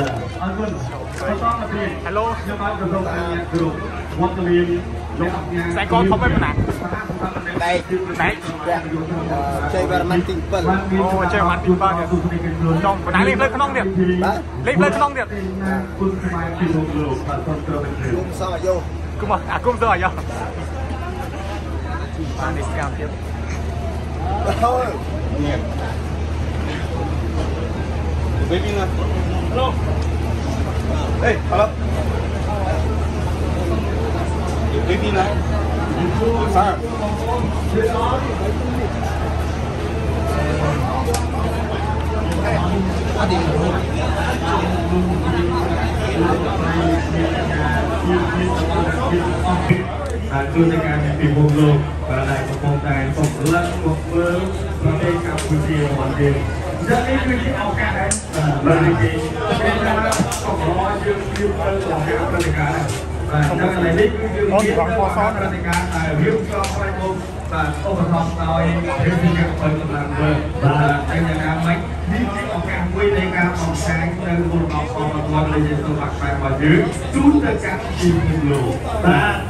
អរគុណបន្តមកទៀត Hello ខ្ញុំបានប្រសូមអាញាគ្រប់វត្តមានលោកអញ្ញាខ្សែកធំមិនប៉ុណ្ណាដែកដែកជ័យវរ្ម័នទី7អូចេះបានពីបាទចង់បណ្ដាលេខផ្លូវក្នុងទៀតបាទលេខផ្លូវក្នុងទៀតគុណស្មារតីលោកលោកបាទសូមត្រូវទៅគុំសអាយុគុំអាគុំទៅអាយ៉ោបាននេះស្កាមទៀតហើយ Baby na. Hello. Hey, hello. Baby na. Sir. ហើយជួយในការពិភពលោកបាទ ដែលកំពុងតែតបលឹកមកមើលប្រទេសកម្ពុជារបស់យើងអញ្ចឹងនេះគឺជាឱកាសដែរបាទនេះគេគេថាកំរយើងយើងទៅដល់ការប្រតិការបាទអញ្ចឹងឥឡូវនេះគឺយើងមានប្រតិការតែរៀបចំឲ្យមកបាទឧបត្ថម្ភដោយវិទ្យាផលកម្លាំងវើបាទអញ្ចឹងយ៉ាងណាមិញនេះជាឱកាសមួយនៃការបង្ហាញនៅមុខរបស់ផលប្រព័ន្ធនៃសូមអក្សររបស់យើងជូនទៅកាន់ពិភពលោកបាទសូម